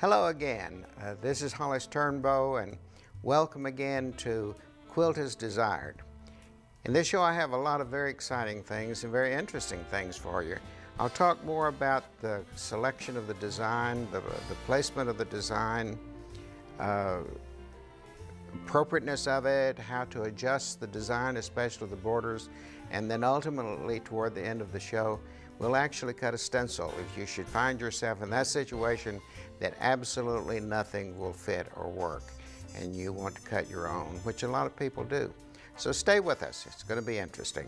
Hello again. Uh, this is Hollis Turnbow and welcome again to Quilt as Desired. In this show I have a lot of very exciting things and very interesting things for you. I'll talk more about the selection of the design, the, the placement of the design, uh, appropriateness of it, how to adjust the design, especially the borders, and then ultimately toward the end of the show, we'll actually cut a stencil if you should find yourself in that situation that absolutely nothing will fit or work and you want to cut your own, which a lot of people do. So stay with us. It's going to be interesting.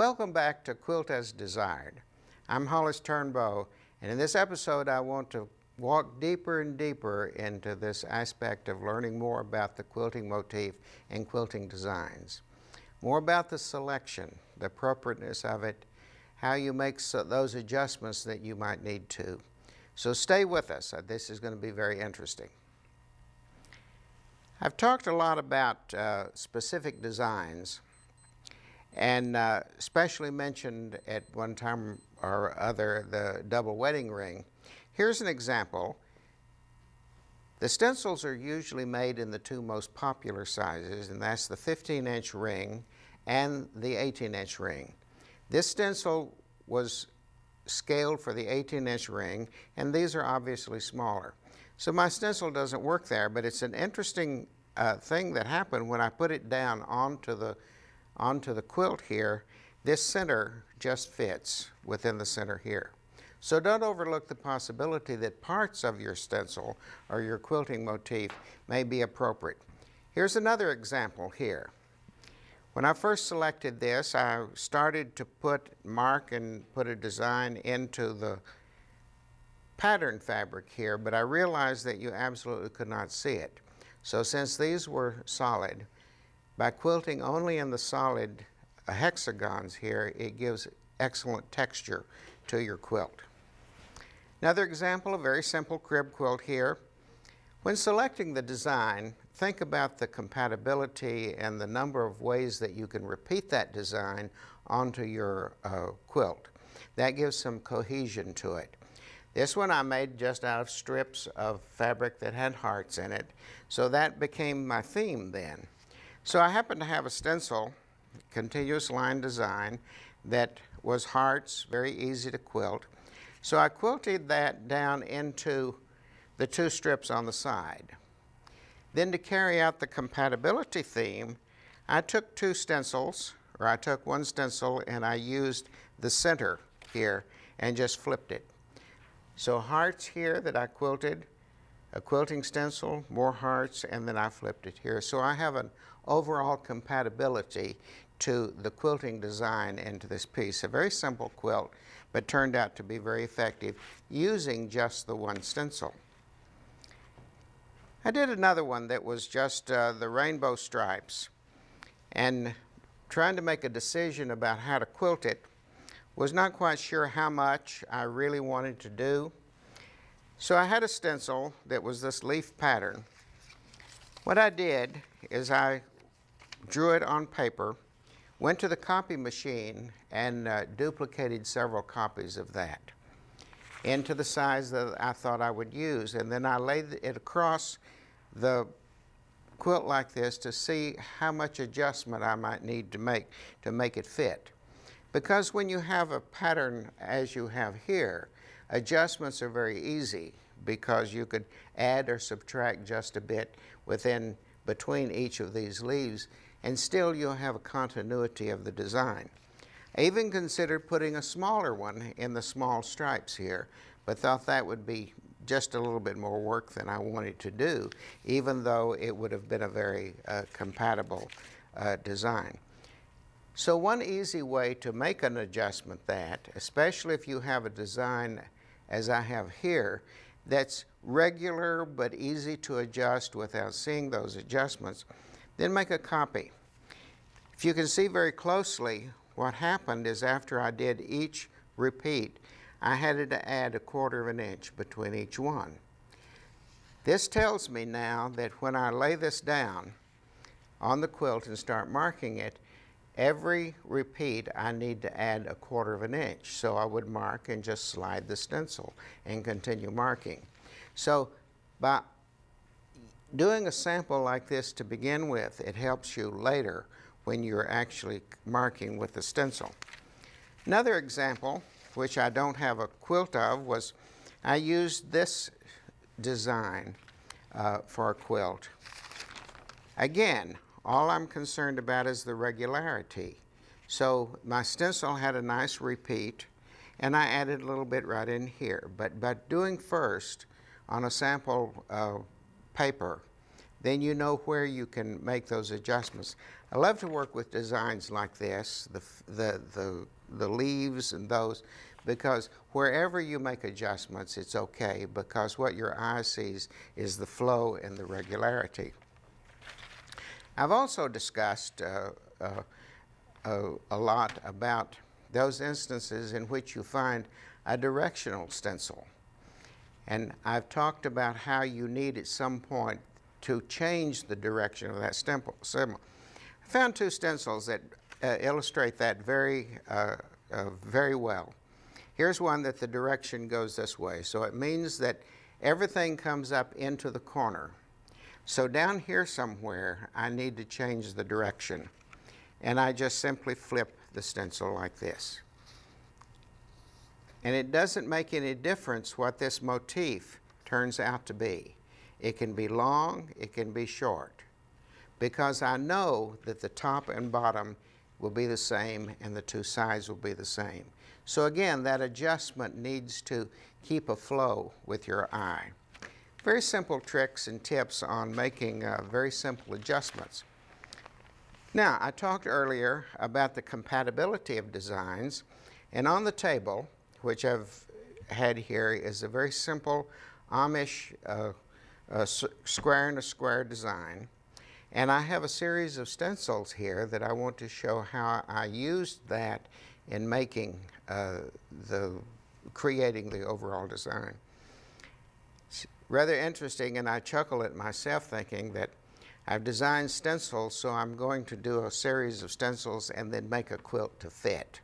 Welcome back to Quilt as Desired. I'm Hollis Turnbow, and in this episode I want to walk deeper and deeper into this aspect of learning more about the quilting motif and quilting designs. More about the selection, the appropriateness of it, how you make so those adjustments that you might need to. So stay with us. Uh, this is going to be very interesting. I've talked a lot about uh, specific designs and uh, especially mentioned at one time or other the double wedding ring. Here's an example. The stencils are usually made in the two most popular sizes, and that's the 15 inch ring and the 18 inch ring. This stencil was scaled for the 18 inch ring, and these are obviously smaller. So my stencil doesn't work there, but it's an interesting uh, thing that happened when I put it down onto the onto the quilt here, this center just fits within the center here. So don't overlook the possibility that parts of your stencil or your quilting motif may be appropriate. Here's another example here. When I first selected this, I started to put, mark and put a design into the pattern fabric here, but I realized that you absolutely could not see it. So since these were solid, by quilting only in the solid hexagons here, it gives excellent texture to your quilt. Another example, a very simple crib quilt here. When selecting the design, think about the compatibility and the number of ways that you can repeat that design onto your uh, quilt. That gives some cohesion to it. This one I made just out of strips of fabric that had hearts in it, so that became my theme then. So I happened to have a stencil, continuous line design, that was hearts, very easy to quilt. So I quilted that down into the two strips on the side. Then to carry out the compatibility theme, I took two stencils, or I took one stencil and I used the center here and just flipped it. So hearts here that I quilted, a quilting stencil, more hearts, and then I flipped it here. So I have an overall compatibility to the quilting design into this piece. A very simple quilt, but turned out to be very effective using just the one stencil. I did another one that was just uh, the rainbow stripes and trying to make a decision about how to quilt it was not quite sure how much I really wanted to do. So I had a stencil that was this leaf pattern. What I did is I drew it on paper, went to the copy machine and uh, duplicated several copies of that into the size that I thought I would use. And then I laid it across the quilt like this to see how much adjustment I might need to make to make it fit. Because when you have a pattern as you have here, adjustments are very easy because you could add or subtract just a bit within between each of these leaves and still you'll have a continuity of the design. I even considered putting a smaller one in the small stripes here, but thought that would be just a little bit more work than I wanted to do, even though it would have been a very uh, compatible uh, design. So one easy way to make an adjustment that, especially if you have a design as I have here, that's regular but easy to adjust without seeing those adjustments, then make a copy. If you can see very closely, what happened is after I did each repeat, I had to add a quarter of an inch between each one. This tells me now that when I lay this down on the quilt and start marking it, every repeat I need to add a quarter of an inch. So I would mark and just slide the stencil and continue marking. So by doing a sample like this to begin with, it helps you later when you're actually marking with the stencil. Another example, which I don't have a quilt of, was I used this design uh, for a quilt. Again, all I'm concerned about is the regularity. So my stencil had a nice repeat, and I added a little bit right in here. But, but doing first on a sample uh, paper, then you know where you can make those adjustments. I love to work with designs like this, the, the, the, the leaves and those, because wherever you make adjustments, it's okay, because what your eye sees is the flow and the regularity. I've also discussed uh, uh, a, a lot about those instances in which you find a directional stencil. And I've talked about how you need at some point to change the direction of that symbol. I found two stencils that uh, illustrate that very, uh, uh, very well. Here's one that the direction goes this way. So it means that everything comes up into the corner. So down here somewhere, I need to change the direction. And I just simply flip the stencil like this. And it doesn't make any difference what this motif turns out to be. It can be long, it can be short, because I know that the top and bottom will be the same and the two sides will be the same. So again, that adjustment needs to keep a flow with your eye. Very simple tricks and tips on making uh, very simple adjustments. Now, I talked earlier about the compatibility of designs, and on the table, which I've had here, is a very simple Amish uh, a square and a square design. And I have a series of stencils here that I want to show how I used that in making uh, the, creating the overall design. Rather interesting, and I chuckle at myself thinking that I've designed stencils, so I'm going to do a series of stencils and then make a quilt to fit.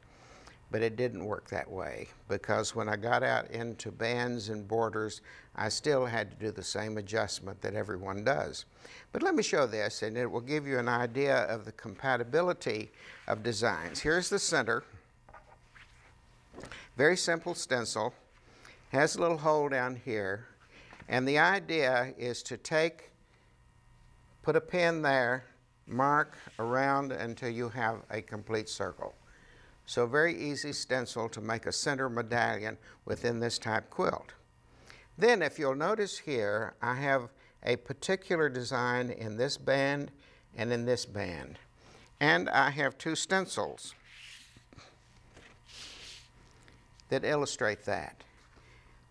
But it didn't work that way because when I got out into bands and borders, I still had to do the same adjustment that everyone does. But let me show this and it will give you an idea of the compatibility of designs. Here's the center. Very simple stencil. Has a little hole down here. And the idea is to take, put a pin there, mark around until you have a complete circle. So very easy stencil to make a center medallion within this type quilt. Then if you'll notice here, I have a particular design in this band and in this band. And I have two stencils that illustrate that.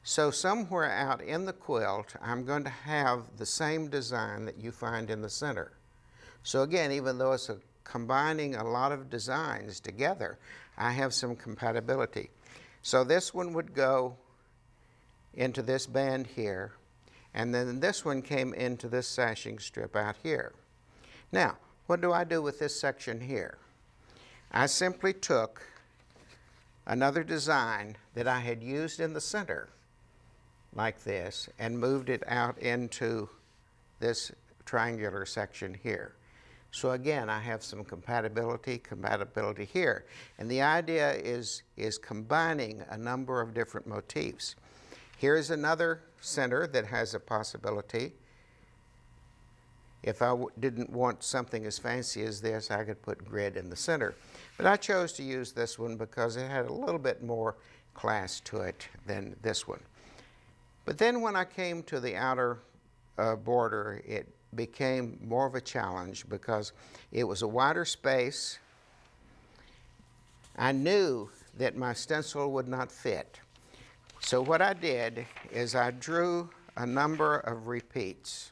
So somewhere out in the quilt, I'm going to have the same design that you find in the center. So again, even though it's a combining a lot of designs together, I have some compatibility. So this one would go into this band here, and then this one came into this sashing strip out here. Now, what do I do with this section here? I simply took another design that I had used in the center, like this, and moved it out into this triangular section here. So again, I have some compatibility, compatibility here. And the idea is, is combining a number of different motifs. Here's another center that has a possibility. If I didn't want something as fancy as this, I could put grid in the center. But I chose to use this one because it had a little bit more class to it than this one. But then when I came to the outer uh, border, it became more of a challenge because it was a wider space. I knew that my stencil would not fit. So what I did is I drew a number of repeats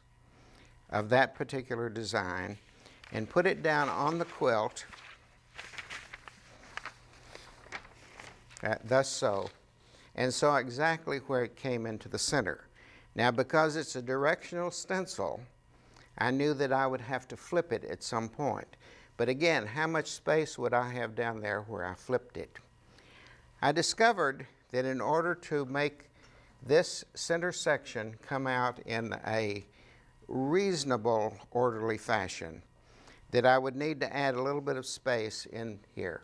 of that particular design and put it down on the quilt, uh, thus so, and saw exactly where it came into the center. Now because it's a directional stencil, I knew that I would have to flip it at some point. But again, how much space would I have down there where I flipped it? I discovered that in order to make this center section come out in a reasonable orderly fashion, that I would need to add a little bit of space in here.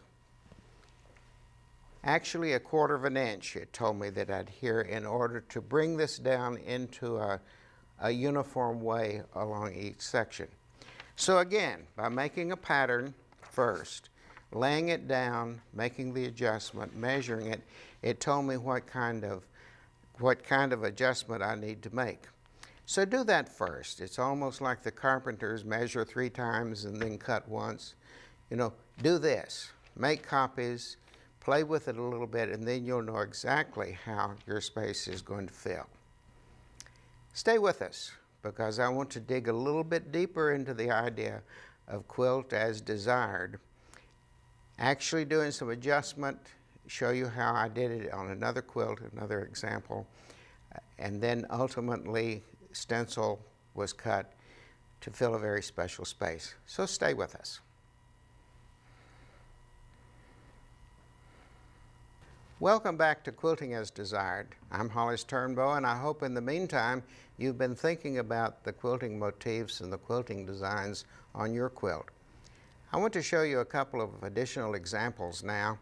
Actually, a quarter of an inch, it told me that I'd here in order to bring this down into a, a uniform way along each section. So again, by making a pattern first, laying it down, making the adjustment, measuring it, it told me what kind of what kind of adjustment I need to make. So do that first. It's almost like the carpenters measure three times and then cut once. You know, do this. Make copies, play with it a little bit, and then you'll know exactly how your space is going to fill. Stay with us because I want to dig a little bit deeper into the idea of quilt as desired. Actually doing some adjustment, show you how I did it on another quilt, another example, and then ultimately stencil was cut to fill a very special space. So stay with us. Welcome back to Quilting as Desired. I'm Hollis Turnbow, and I hope in the meantime you've been thinking about the quilting motifs and the quilting designs on your quilt. I want to show you a couple of additional examples now,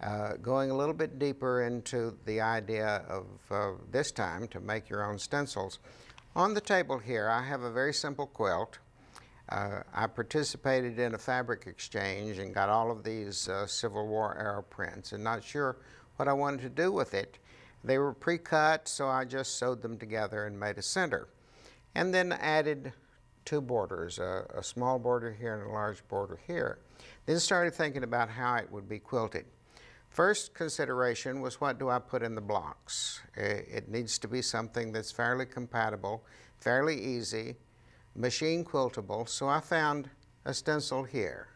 uh, going a little bit deeper into the idea of uh, this time to make your own stencils. On the table here, I have a very simple quilt. Uh, I participated in a fabric exchange and got all of these uh, Civil War era prints and not sure what I wanted to do with it. They were pre-cut, so I just sewed them together and made a center. And then added two borders, a, a small border here and a large border here. Then started thinking about how it would be quilted. First consideration was what do I put in the blocks? It needs to be something that's fairly compatible, fairly easy, machine quiltable, so I found a stencil here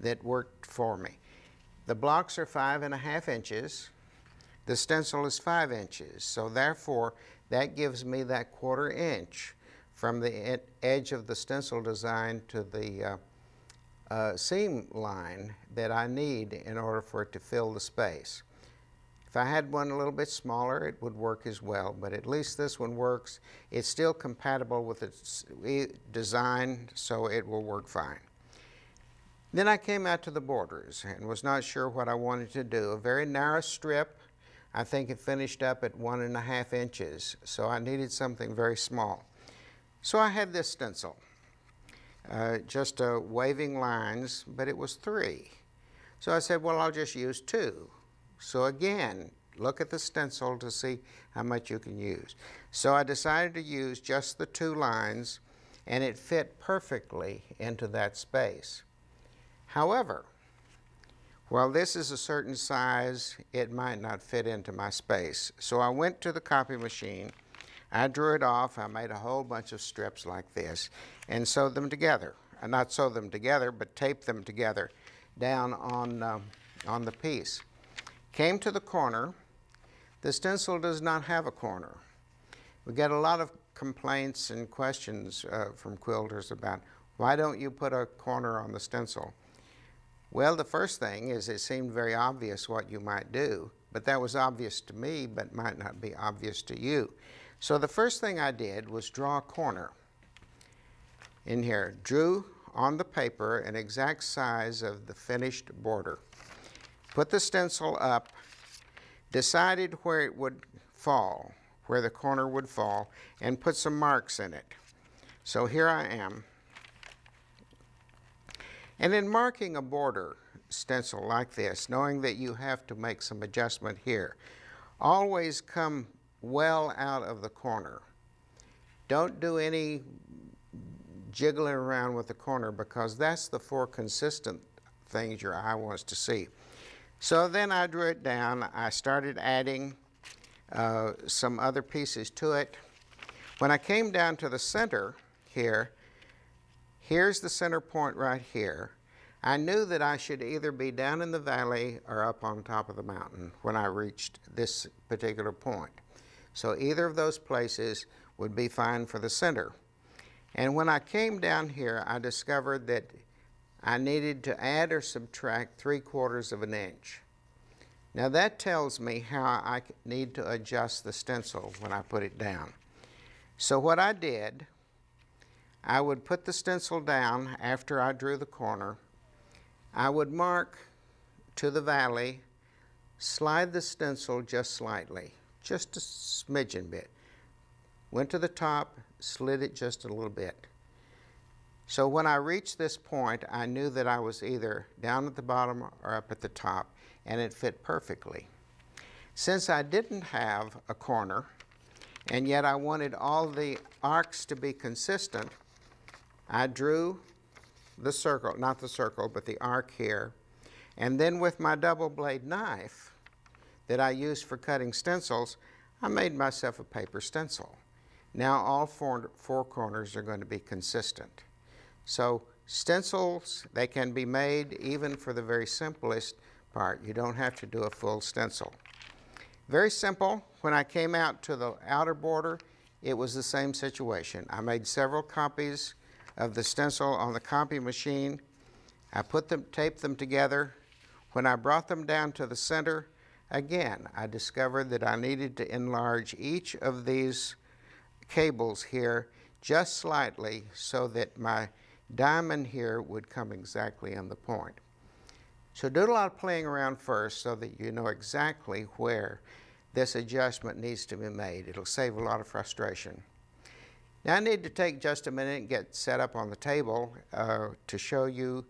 that worked for me. The blocks are five and a half inches. The stencil is five inches, so therefore that gives me that quarter inch from the edge of the stencil design to the uh, uh, seam line that I need in order for it to fill the space. If I had one a little bit smaller, it would work as well, but at least this one works. It's still compatible with its design, so it will work fine. Then I came out to the borders and was not sure what I wanted to do. A very narrow strip. I think it finished up at one and a half inches, so I needed something very small. So I had this stencil, uh, just uh, waving lines, but it was three. So I said, well, I'll just use two. So again, look at the stencil to see how much you can use. So I decided to use just the two lines, and it fit perfectly into that space. However, while this is a certain size, it might not fit into my space. So I went to the copy machine, I drew it off, I made a whole bunch of strips like this, and sewed them together. Uh, not sewed them together, but taped them together down on, uh, on the piece. Came to the corner. The stencil does not have a corner. We get a lot of complaints and questions uh, from quilters about why don't you put a corner on the stencil? Well, the first thing is it seemed very obvious what you might do, but that was obvious to me, but might not be obvious to you. So the first thing I did was draw a corner in here. Drew on the paper an exact size of the finished border. Put the stencil up, decided where it would fall, where the corner would fall, and put some marks in it. So here I am. And in marking a border stencil like this, knowing that you have to make some adjustment here, always come well out of the corner. Don't do any jiggling around with the corner because that's the four consistent things your eye wants to see. So then I drew it down. I started adding uh, some other pieces to it. When I came down to the center here, here's the center point right here. I knew that I should either be down in the valley or up on top of the mountain when I reached this particular point. So either of those places would be fine for the center. And when I came down here, I discovered that I needed to add or subtract three quarters of an inch. Now that tells me how I need to adjust the stencil when I put it down. So what I did, I would put the stencil down after I drew the corner. I would mark to the valley, slide the stencil just slightly, just a smidgen bit. Went to the top, slid it just a little bit. So when I reached this point, I knew that I was either down at the bottom or up at the top, and it fit perfectly. Since I didn't have a corner, and yet I wanted all the arcs to be consistent, I drew the circle, not the circle, but the arc here, and then with my double blade knife that I used for cutting stencils, I made myself a paper stencil. Now all four, four corners are going to be consistent. So stencils, they can be made even for the very simplest part. You don't have to do a full stencil. Very simple. When I came out to the outer border, it was the same situation. I made several copies of the stencil on the copy machine. I put them, taped them together. When I brought them down to the center, again, I discovered that I needed to enlarge each of these cables here just slightly so that my diamond here would come exactly on the point. So do a lot of playing around first so that you know exactly where this adjustment needs to be made. It'll save a lot of frustration. Now I need to take just a minute and get set up on the table uh, to show you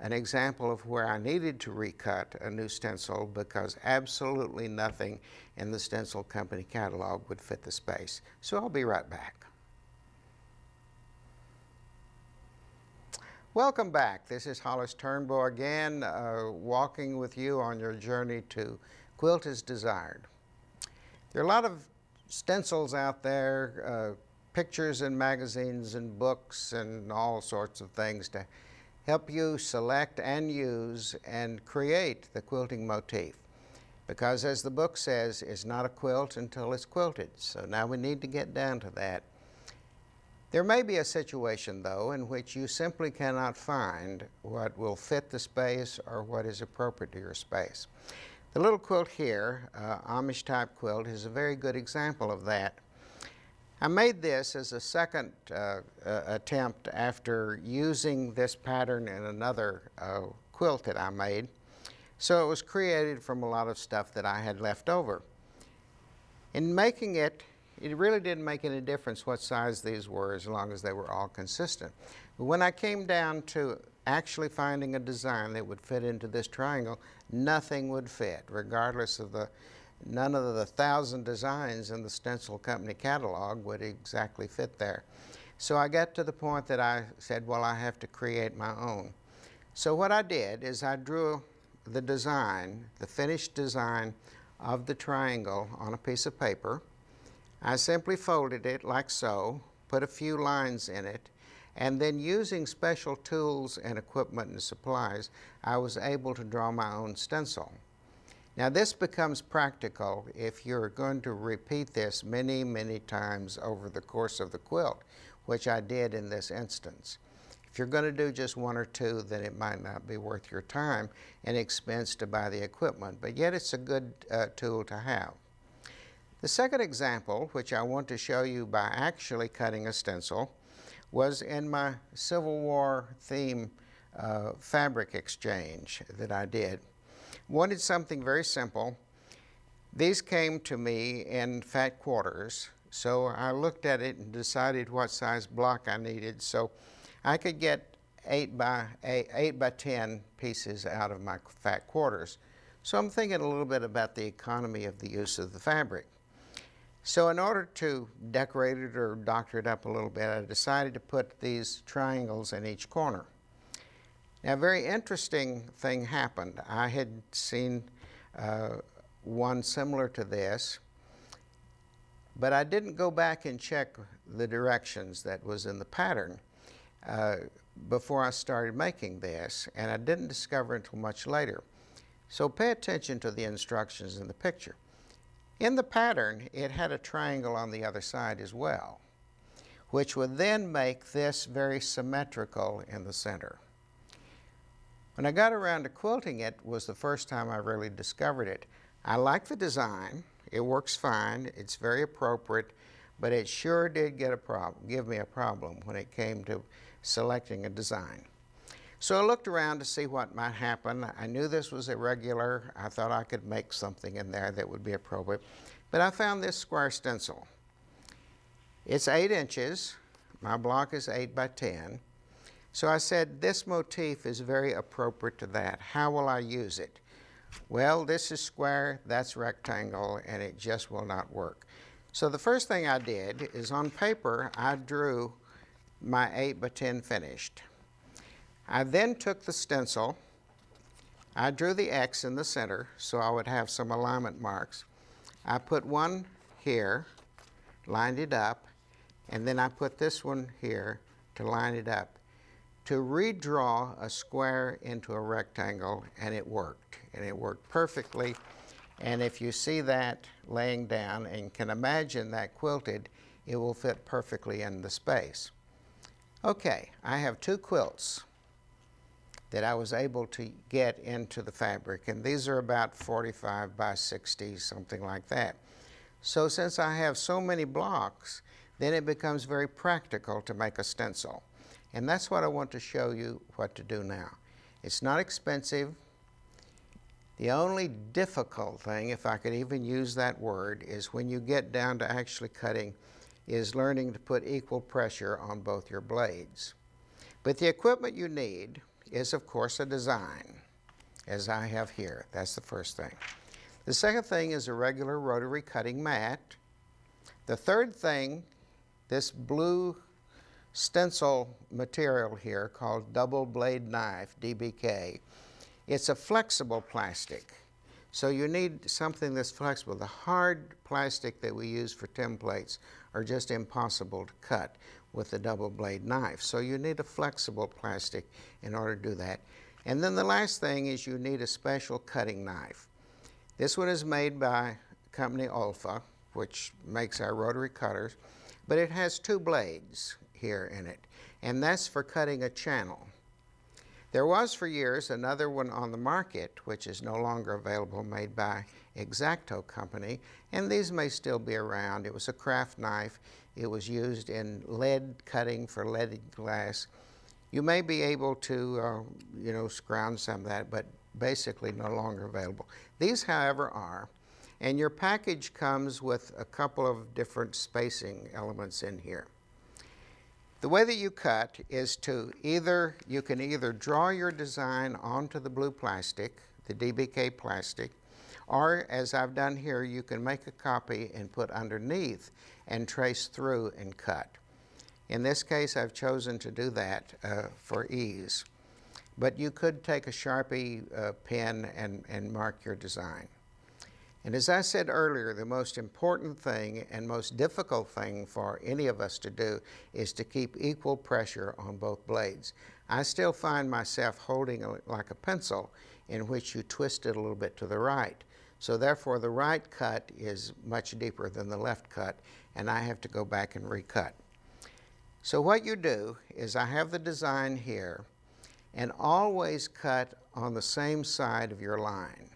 an example of where I needed to recut a new stencil because absolutely nothing in the stencil company catalog would fit the space. So I'll be right back. Welcome back. This is Hollis Turnbow again, uh, walking with you on your journey to Quilt as Desired. There are a lot of stencils out there, uh, pictures and magazines and books and all sorts of things to help you select and use and create the quilting motif. Because as the book says, it's not a quilt until it's quilted. So now we need to get down to that. There may be a situation, though, in which you simply cannot find what will fit the space or what is appropriate to your space. The little quilt here, uh, Amish type quilt, is a very good example of that. I made this as a second uh, attempt after using this pattern in another uh, quilt that I made. So it was created from a lot of stuff that I had left over. In making it, it really didn't make any difference what size these were as long as they were all consistent. But when I came down to actually finding a design that would fit into this triangle, nothing would fit, regardless of the, none of the thousand designs in the Stencil Company catalog would exactly fit there. So I got to the point that I said, well, I have to create my own. So what I did is I drew the design, the finished design of the triangle on a piece of paper. I simply folded it like so, put a few lines in it, and then using special tools and equipment and supplies, I was able to draw my own stencil. Now this becomes practical if you're going to repeat this many, many times over the course of the quilt, which I did in this instance. If you're going to do just one or two, then it might not be worth your time and expense to buy the equipment, but yet it's a good uh, tool to have. The second example, which I want to show you by actually cutting a stencil, was in my Civil War theme uh, fabric exchange that I did. Wanted something very simple. These came to me in fat quarters, so I looked at it and decided what size block I needed so I could get 8 by, eight, 8 by 10 pieces out of my fat quarters. So I'm thinking a little bit about the economy of the use of the fabric. So in order to decorate it or doctor it up a little bit, I decided to put these triangles in each corner. Now a very interesting thing happened. I had seen uh, one similar to this, but I didn't go back and check the directions that was in the pattern uh, before I started making this, and I didn't discover until much later. So pay attention to the instructions in the picture. In the pattern, it had a triangle on the other side as well, which would then make this very symmetrical in the center. When I got around to quilting it was the first time I really discovered it. I like the design. It works fine. It's very appropriate, but it sure did get a problem, give me a problem when it came to selecting a design. So I looked around to see what might happen. I knew this was irregular. I thought I could make something in there that would be appropriate. But I found this square stencil. It's eight inches. My block is eight by 10. So I said, this motif is very appropriate to that. How will I use it? Well, this is square, that's rectangle, and it just will not work. So the first thing I did is on paper, I drew my 8 by 10 finished. I then took the stencil, I drew the X in the center so I would have some alignment marks. I put one here, lined it up, and then I put this one here to line it up to redraw a square into a rectangle and it worked. And it worked perfectly. And if you see that laying down and can imagine that quilted, it will fit perfectly in the space. Okay, I have two quilts that I was able to get into the fabric, and these are about 45 by 60, something like that. So since I have so many blocks, then it becomes very practical to make a stencil. And that's what I want to show you what to do now. It's not expensive. The only difficult thing, if I could even use that word, is when you get down to actually cutting, is learning to put equal pressure on both your blades. But the equipment you need is, of course, a design, as I have here. That's the first thing. The second thing is a regular rotary cutting mat. The third thing, this blue stencil material here called double blade knife, DBK. It's a flexible plastic. So you need something that's flexible. The hard plastic that we use for templates are just impossible to cut with the double blade knife. So you need a flexible plastic in order to do that. And then the last thing is you need a special cutting knife. This one is made by company Olfa, which makes our rotary cutters, but it has two blades here in it, and that's for cutting a channel. There was for years another one on the market, which is no longer available, made by X-Acto Company, and these may still be around. It was a craft knife. It was used in lead cutting for leaded glass. You may be able to, uh, you know, scrounge some of that, but basically no longer available. These, however, are. And your package comes with a couple of different spacing elements in here. The way that you cut is to either, you can either draw your design onto the blue plastic, the DBK plastic, or as I've done here, you can make a copy and put underneath and trace through and cut. In this case, I've chosen to do that uh, for ease. But you could take a Sharpie uh, pen and, and mark your design. And as I said earlier, the most important thing and most difficult thing for any of us to do is to keep equal pressure on both blades. I still find myself holding a, like a pencil in which you twist it a little bit to the right. So therefore the right cut is much deeper than the left cut and I have to go back and recut. So what you do is I have the design here and always cut on the same side of your line.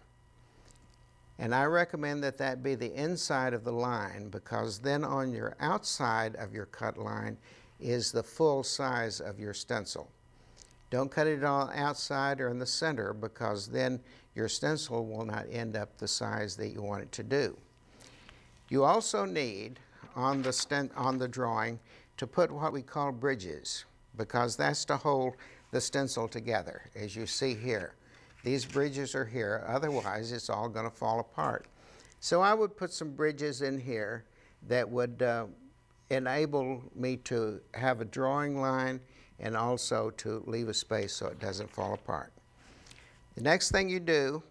And I recommend that that be the inside of the line because then on your outside of your cut line is the full size of your stencil. Don't cut it all outside or in the center because then your stencil will not end up the size that you want it to do. You also need on the, on the drawing to put what we call bridges because that's to hold the stencil together as you see here. These bridges are here, otherwise it's all going to fall apart. So I would put some bridges in here that would uh, enable me to have a drawing line and also to leave a space so it doesn't fall apart. The next thing you do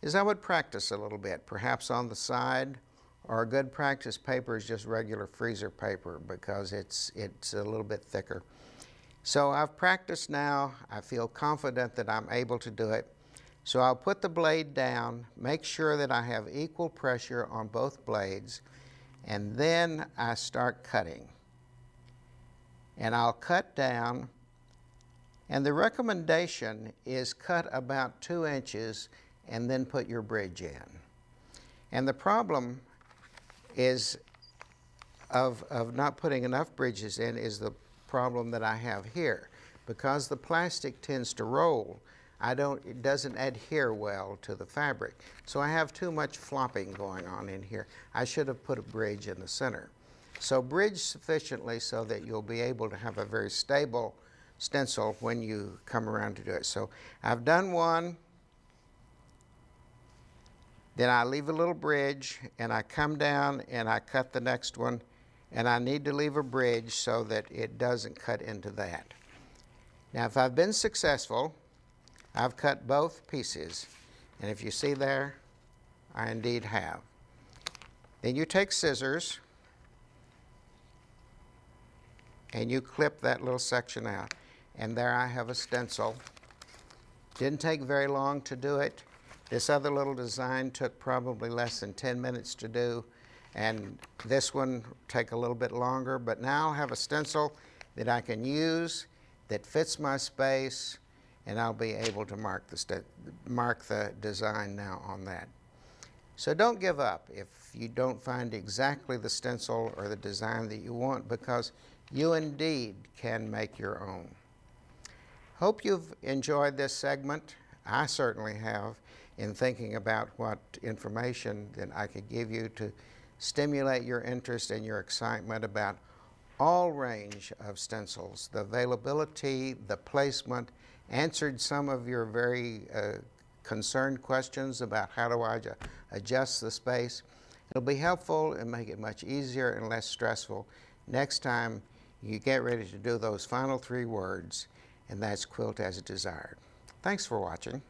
is I would practice a little bit, perhaps on the side, or a good practice paper is just regular freezer paper because it's, it's a little bit thicker. So I've practiced now. I feel confident that I'm able to do it. So I'll put the blade down, make sure that I have equal pressure on both blades, and then I start cutting. And I'll cut down, and the recommendation is cut about two inches and then put your bridge in. And the problem is of, of not putting enough bridges in is the problem that I have here. Because the plastic tends to roll, I don't, it doesn't adhere well to the fabric. So I have too much flopping going on in here. I should have put a bridge in the center. So bridge sufficiently so that you'll be able to have a very stable stencil when you come around to do it. So I've done one, then I leave a little bridge and I come down and I cut the next one and I need to leave a bridge so that it doesn't cut into that. Now if I've been successful, I've cut both pieces, and if you see there, I indeed have. Then you take scissors, and you clip that little section out. And there I have a stencil. Didn't take very long to do it. This other little design took probably less than 10 minutes to do, and this one take a little bit longer, but now I have a stencil that I can use that fits my space, and I'll be able to mark the, mark the design now on that. So don't give up if you don't find exactly the stencil or the design that you want because you indeed can make your own. Hope you've enjoyed this segment. I certainly have in thinking about what information that I could give you to stimulate your interest and your excitement about all range of stencils, the availability, the placement, answered some of your very uh, concerned questions about how do I adjust the space. It'll be helpful and make it much easier and less stressful next time you get ready to do those final three words, and that's quilt as desired. Thanks for watching.